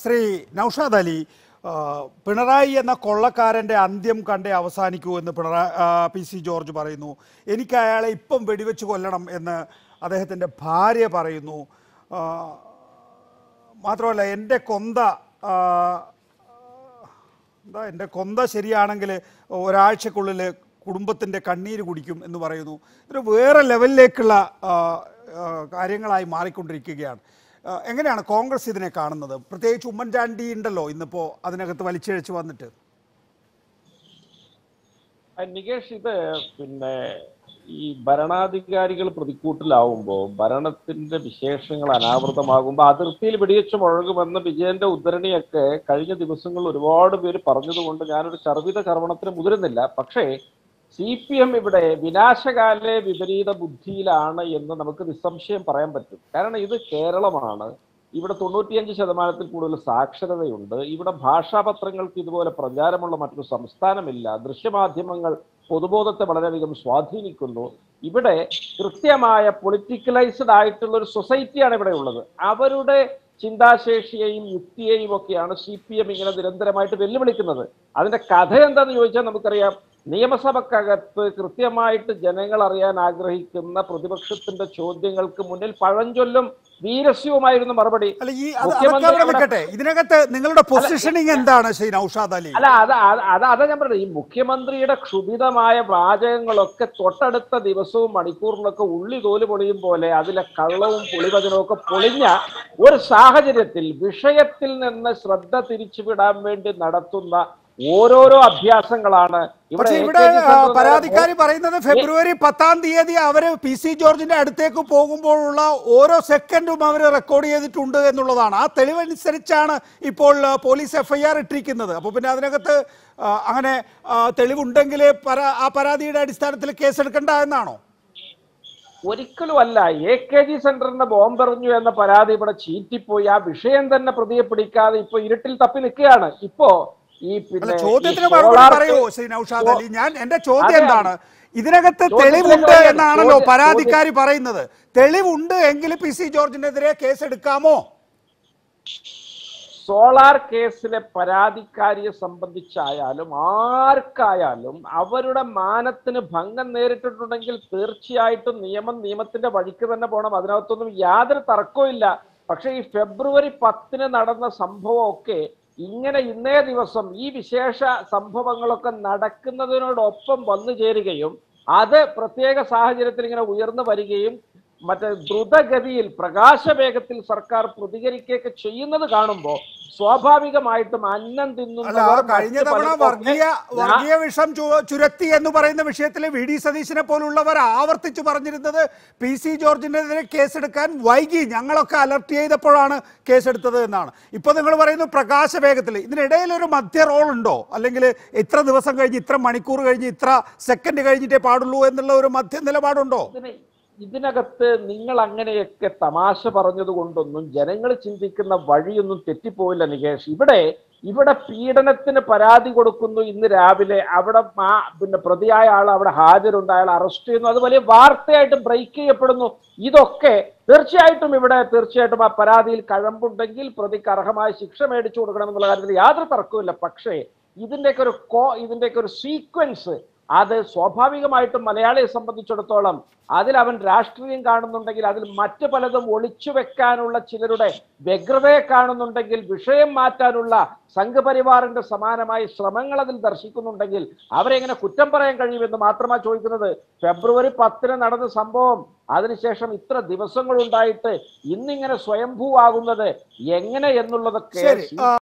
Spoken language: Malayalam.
ശ്രീ നൌഷാദ് അലി പിണറായി എന്ന കൊള്ളക്കാരന്റെ അന്ത്യം കണ്ടേ അവസാനിക്കൂ എന്ന് പിണറായി പി സി ജോർജ് പറയുന്നു. എനിക്ക് അയാളെ ഇപ്പം വെടിവെച്ച് കൊല്ലണം എന്ന് അദ്ദേഹത്തിന്റെ ഭാര്യ പറയുന്നു. മാത്രമല്ല എന്റെ കൊന്ത എന്താ എന്റെ കൊന്ത ശരിയാണെങ്കിൽ ഒരാഴ്ചക്കുള്ളിൽ കുടുംബത്തിന്റെ കണ്ണീര് കുടിക്കും എന്ന് പറയുന്നു. ഇതൊരു വേറെ ലെവലിലേക്കുള്ള കാര്യങ്ങളായി മാറിക്കൊണ്ടിരിക്കുകയാണ്. എങ്ങനെയാണ് കോൺഗ്രസ് ഇതിനെ കാണുന്നത്? പ്രത്യേകിച്ച് ഉമ്മൻചാണ്ടി ഉണ്ടല്ലോ ഇന്നിപ്പോൾ അതിനകത്ത് വലിച്ചിഴച്ച് വന്നിട്ട്. നികേഷ് ഇത് പിന്നെ ഈ ഭരണാധികാരികൾ പ്രതിക്കൂട്ടിലാവുമ്പോൾ ഭരണത്തിന്റെ വിശേഷങ്ങൾ അനാവൃതമാകുമ്പോൾ അതിർത്തിയിൽ വെടിവെച്ച് മുഴകുമെന്ന വിജയന്റെ ഉദ്ധരണിയൊക്കെ കഴിഞ്ഞ ദിവസങ്ങളിൽ ഒരുപാട് പേര് പറഞ്ഞതുകൊണ്ട് ഞാനൊരു ചർവിത ചർവണത്തിന് മുതിരുന്നില്ല. പക്ഷേ സി പി എം ഇവിടെ വിനാശകാലെ വിപരീത ബുദ്ധിയിലാണ് എന്ന് നമുക്ക് നിസ്സംശയം പറയാൻ പറ്റും. കാരണം ഇത് കേരളമാണ്. ഇവിടെ തൊണ്ണൂറ്റിയഞ്ച് ശതമാനത്തിൽ കൂടുതൽ സാക്ഷരതയുണ്ട്. ഇവിടെ ഭാഷാപത്രങ്ങൾക്ക് ഇതുപോലെ പ്രചാരമുള്ള മറ്റൊരു സംസ്ഥാനമില്ല. ദൃശ്യമാധ്യമങ്ങൾ പൊതുബോധത്തെ വളരെയധികം സ്വാധീനിക്കുന്നു. ഇവിടെ കൃത്യമായ പൊളിറ്റിക്കലൈസ്ഡ് ആയിട്ടുള്ള ഒരു സൊസൈറ്റിയാണ് ഇവിടെ ഉള്ളത്. അവരുടെ ചിന്താശേഷിയെയും യുക്തിയെയും ഒക്കെയാണ് സി പി എം ഇങ്ങനെ നിരന്തരമായിട്ട് വെല്ലുവിളിക്കുന്നത്. അതിന്റെ കഥ എന്താണെന്ന് ചോദിച്ചാൽ നമുക്കറിയാം. നിയമസഭക്കകത്ത് കൃത്യമായിട്ട് ജനങ്ങൾ അറിയാൻ ആഗ്രഹിക്കുന്ന പ്രതിപക്ഷത്തിന്റെ ചോദ്യങ്ങൾക്ക് മുന്നിൽ പഴഞ്ചൊല്ലും വീരസ്യവുമായിരുന്നു മറുപടി. ഇതിനകത്ത് നിങ്ങളുടെ പൊസിഷനിങ് എന്താണ് അല്ല അത് അത് അത് അതാ ഞാൻ പറഞ്ഞത്. ഈ മുഖ്യമന്ത്രിയുടെ ക്ഷുഭിതമായ വാചകങ്ങളൊക്കെ തൊട്ടടുത്ത ദിവസവും മണിക്കൂറിലൊക്കെ ഉള്ളി തോൽ പൊളിയും പോലെ അതിലെ കള്ളവും പുളിവചനവും ഒക്കെ പൊളിഞ്ഞ ഒരു സാഹചര്യത്തിൽ വിഷയത്തിൽ നിന്ന് ശ്രദ്ധ തിരിച്ചുവിടാൻ വേണ്ടി നടത്തുന്ന ഓരോരോ അഭ്യാസങ്ങളാണ് പക്ഷെ ഇവിടെ പരാതിക്കാരി പറയുന്നത് ഫെബ്രുവരി പത്താം തീയതി അവർ പി സി ജോർജിന്റെ അടുത്തേക്ക് പോകുമ്പോഴുള്ള ഓരോ സെക്കൻഡും അവർ റെക്കോർഡ് ചെയ്തിട്ടുണ്ട് എന്നുള്ളതാണ്. ആ തെളിവനുസരിച്ചാണ് ഇപ്പോൾ പോലീസ് എഫ്ഐആർ ഇട്ടിരിക്കുന്നത്. അപ്പോൾ പിന്നെ അതിനകത്ത് അങ്ങനെ തെളിവുണ്ടെങ്കിൽ ആ പരാതിയുടെ അടിസ്ഥാനത്തിൽ കേസെടുക്കണ്ട എന്നാണോ? ഒരിക്കലും അല്ല എ കെ ജി സെന്ററിന്റെ ബോംബെറിഞ്ഞു എന്ന പരാതി ഇവിടെ ചീറ്റിപ്പോയി. ആ വിഷയം തന്നെ പ്രതിയെ പിടിക്കാതെ ഇപ്പൊ ഇരുട്ടിൽ തപ്പി നിൽക്കുകയാണ്. ഇപ്പോ ഈ പിന്നെ ചോദ്യത്തിന് മറുപടി പറയൂ ശ്രീ നൌഷാദ് അലി. ഞാൻ എന്റെ ചോദ്യം എന്താണ് ഇതിനകത്ത് തെളിവുണ്ട് എന്നാണല്ലോ പരാതിക്കാരി പറയുന്നത്. തെളിവുണ്ട് എങ്കിൽ പി സി ജോർജിനെതിരെ കേസ് എടുക്കാമോ സോളാർ കേസിലെ പരാതിക്കാരിയെ സംബന്ധിച്ചായാലും ആർക്കായാലും അവരുടെ മാനത്തിന് ഭംഗം നേരിട്ടിട്ടുണ്ടെങ്കിൽ തീർച്ചയായിട്ടും നിയമം നിയമത്തിന്റെ വഴിക്ക് തന്നെ പോകണം. അതിനകത്തൊന്നും യാതൊരു തർക്കവും ഇല്ല. പക്ഷെ ഈ ഫെബ്രുവരി പത്തിന് നടന്ന സംഭവമൊക്കെ ഇങ്ങനെ ഇന്നേ ദിവസം ഈ വിശേഷ സംഭവങ്ങളൊക്കെ നടക്കുന്നതിനോടൊപ്പം വന്നു ചേരുകയും അത് പ്രത്യേക സാഹചര്യത്തിൽ ഇങ്ങനെ ഉയർന്നു വരികയും മറ്റേ ദ്രുതഗതിയിൽ പ്രകാശവേഗത്തിൽ സർക്കാർ പ്രതികരിക്കുകയൊക്കെ ചെയ്യുന്നത് കാണുമ്പോൾ സ്വാഭാവികമായിട്ടും അന്നം അല്ല തിന്നുന്നവർ കഴിഞ്ഞ തവണ വർഗീയ വർഗീയ വിഷം ചുരത്തി എന്ന് പറയുന്ന വിഷയത്തിൽ വി ഡി സതീശനെ പോലുള്ളവർ ആവർത്തിച്ചു പറഞ്ഞിരുന്നത് പി സി ജോർജിനെതിരെ കേസെടുക്കാൻ വൈകി. ഞങ്ങളൊക്കെ അലർട്ട് ചെയ്തപ്പോഴാണ് കേസെടുത്തത് എന്നാണ്. ഇപ്പൊ നിങ്ങൾ പറയുന്നു പ്രകാശ വേഗത്തിൽ ഇതിനിടയിൽ ഒരു മധ്യ റോൾ ഉണ്ടോ? അല്ലെങ്കിൽ ഇത്ര ദിവസം കഴിഞ്ഞ് ഇത്ര മണിക്കൂർ കഴിഞ്ഞ് ഇത്ര സെക്കൻഡ് കഴിഞ്ഞിട്ടേ പാടുള്ളൂ എന്നുള്ള ഒരു മധ്യ നിലപാടുണ്ടോ? ഇതിനകത്ത് നിങ്ങൾ അങ്ങനെയൊക്കെ തമാശ പറഞ്ഞത് കൊണ്ടൊന്നും ജനങ്ങൾ ചിന്തിക്കുന്ന വഴിയൊന്നും തെറ്റിപ്പോയില്ല നികേഷ്. ഇവിടെ ഇവിടെ പീഡനത്തിന് പരാതി കൊടുക്കുന്നു ഇന്ന് രാവിലെ. അവിടെ ആ പിന്നെ പ്രതിയായ ആൾ അവിടെ ഹാജരുണ്ട്. അയാൾ അറസ്റ്റ് ചെയ്യുന്നു. അത് വലിയ വാർത്തയായിട്ട് ബ്രേക്ക് ചെയ്യപ്പെടുന്നു. ഇതൊക്കെ തീർച്ചയായിട്ടും ഇവിടെ തീർച്ചയായിട്ടും ആ പരാതിയിൽ കഴമ്പുണ്ടെങ്കിൽ പ്രതിക്ക് അർഹമായ ശിക്ഷ മേടിച്ചു കൊടുക്കണമെന്നുള്ള കാര്യത്തിൽ യാതൊരു തർക്കവുമില്ല. പക്ഷേ ഇതിന്റെയൊക്കെ ഒരു കോ ഇതിന്റെയൊക്കെ ഒരു സീക്വൻസ് അത് സ്വാഭാവികമായിട്ടും മലയാളിയെ സംബന്ധിച്ചിടത്തോളം അതിൽ അവൻ രാഷ്ട്രീയം കാണുന്നുണ്ടെങ്കിൽ അതിൽ മറ്റു പലതും ഒളിച്ചു വെക്കാനുള്ള ചിലരുടെ വ്യഗ്രതയെ കാണുന്നുണ്ടെങ്കിൽ വിഷയം മാറ്റാനുള്ള സംഘപരിവാറിന്റെ സമാനമായ ശ്രമങ്ങൾ അതിൽ ദർശിക്കുന്നുണ്ടെങ്കിൽ അവരെ എങ്ങനെ കുറ്റം പറയാൻ കഴിയുമെന്ന് മാത്രമാണ് ചോദിക്കുന്നത്. ഫെബ്രുവരി പത്തിന് നടന്ന സംഭവം. അതിനുശേഷം ഇത്ര ദിവസങ്ങളുണ്ടായിട്ട് ഇന്നിങ്ങനെ സ്വയംഭൂ ആകുന്നത് എങ്ങനെ എന്നുള്ളതൊക്കെ